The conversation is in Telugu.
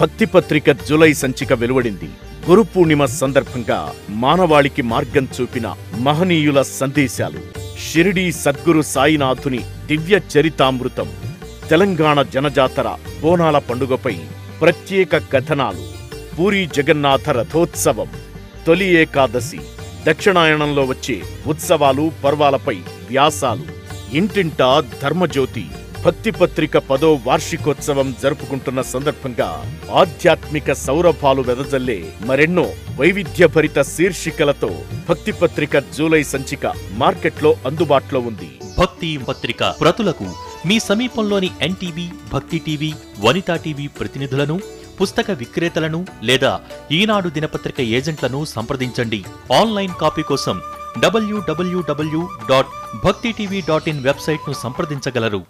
భక్తి పత్రిక జులై సంచిక వెలువడింది. గురు పూర్ణిమ సందర్భంగా మానవాళికి మార్గం చూపిన మహనీయుల సందేశాలు. షిరిడీ సద్గురు సాయినాథుని దివ్య చరితామృతం. తెలంగాణ జనజాతర బోనాల పండుగపై ప్రత్యేక కథనాలు. పూరి జగన్నాథ రథోత్సవం. తొలి ఏకాదశి. దక్షిణాయనంలో వచ్చే ఉత్సవాలు పర్వాలపై వ్యాసాలు. ఇంటింటా ధర్మజ్యోతి. భక్తి పత్రిక పదో వార్షికోత్సవం జరుపుకుంటున్న సందర్భంగా ఆధ్యాత్మిక సౌరభాలు వెదజల్లే మరెన్నో వైవిధ్యభరిత శీర్షికలతో భక్తి పత్రిక జూలై సంచిక మార్కెట్లో అందుబాటులో ఉంది. భక్తి పత్రిక ప్రతులకు మీ సమీపంలోని ఎన్టీవీ భక్తి టీవీ వనితా టీవీ ప్రతినిధులను పుస్తక విక్రేతలను లేదా ఈనాడు దినపత్రిక ఏజెంట్లను సంప్రదించండి. ఆన్లైన్ కాపీ కోసం W W W dot Bhakti TV dot in వెబ్సైట్ను సంప్రదించగలరు.